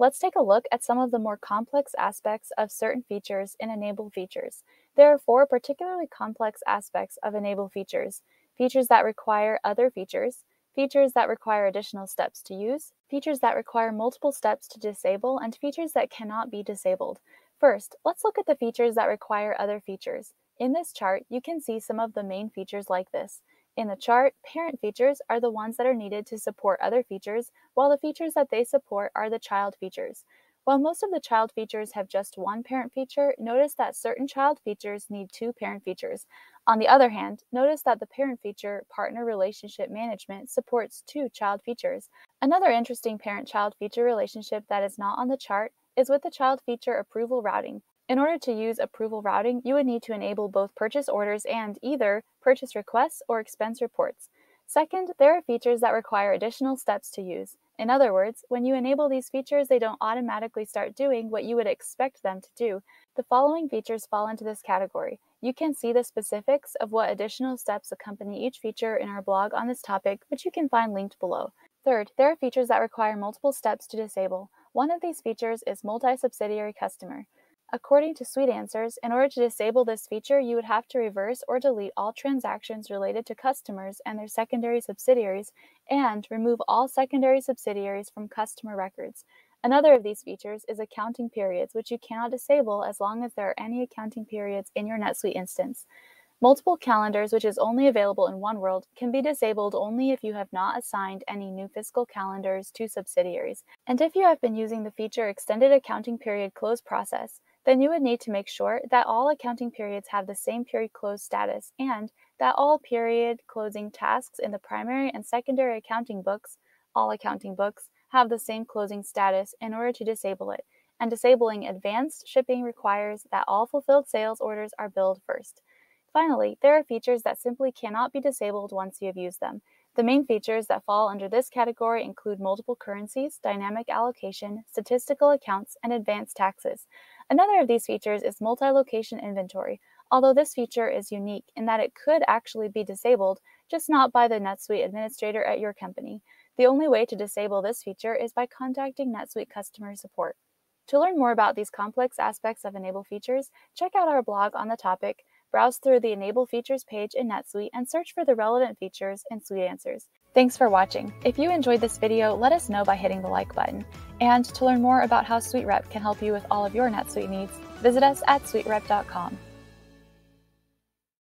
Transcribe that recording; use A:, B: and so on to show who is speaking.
A: Let's take a look at some of the more complex aspects of certain features in Enable features. There are four particularly complex aspects of Enable features features that require other features, features that require additional steps to use, features that require multiple steps to disable, and features that cannot be disabled. First, let's look at the features that require other features. In this chart, you can see some of the main features like this. In the chart, parent features are the ones that are needed to support other features, while the features that they support are the child features. While most of the child features have just one parent feature, notice that certain child features need two parent features. On the other hand, notice that the parent feature, partner relationship management, supports two child features. Another interesting parent-child feature relationship that is not on the chart is with the child feature approval routing. In order to use approval routing, you would need to enable both purchase orders and either purchase requests or expense reports. Second, there are features that require additional steps to use. In other words, when you enable these features, they don't automatically start doing what you would expect them to do. The following features fall into this category. You can see the specifics of what additional steps accompany each feature in our blog on this topic, which you can find linked below. Third, there are features that require multiple steps to disable. One of these features is multi-subsidiary customer. According to SuiteAnswers, in order to disable this feature, you would have to reverse or delete all transactions related to customers and their secondary subsidiaries, and remove all secondary subsidiaries from customer records. Another of these features is accounting periods, which you cannot disable as long as there are any accounting periods in your NetSuite instance. Multiple calendars, which is only available in OneWorld, can be disabled only if you have not assigned any new fiscal calendars to subsidiaries, and if you have been using the feature Extended Accounting Period Close Process then you would need to make sure that all accounting periods have the same period close status and that all period closing tasks in the primary and secondary accounting books, all accounting books, have the same closing status in order to disable it. And disabling advanced shipping requires that all fulfilled sales orders are billed first. Finally, there are features that simply cannot be disabled once you have used them. The main features that fall under this category include multiple currencies, dynamic allocation, statistical accounts, and advanced taxes. Another of these features is multi-location inventory, although this feature is unique in that it could actually be disabled, just not by the NetSuite administrator at your company. The only way to disable this feature is by contacting NetSuite customer support. To learn more about these complex aspects of Enable features, check out our blog on the topic, browse through the Enable Features page in NetSuite, and search for the relevant features in SuiteAnswers. Thanks for watching. If you enjoyed this video, let us know by hitting the like button. And to learn more about how SuiteRep can help you with all of your NetSuite needs, visit us at suiterep.com.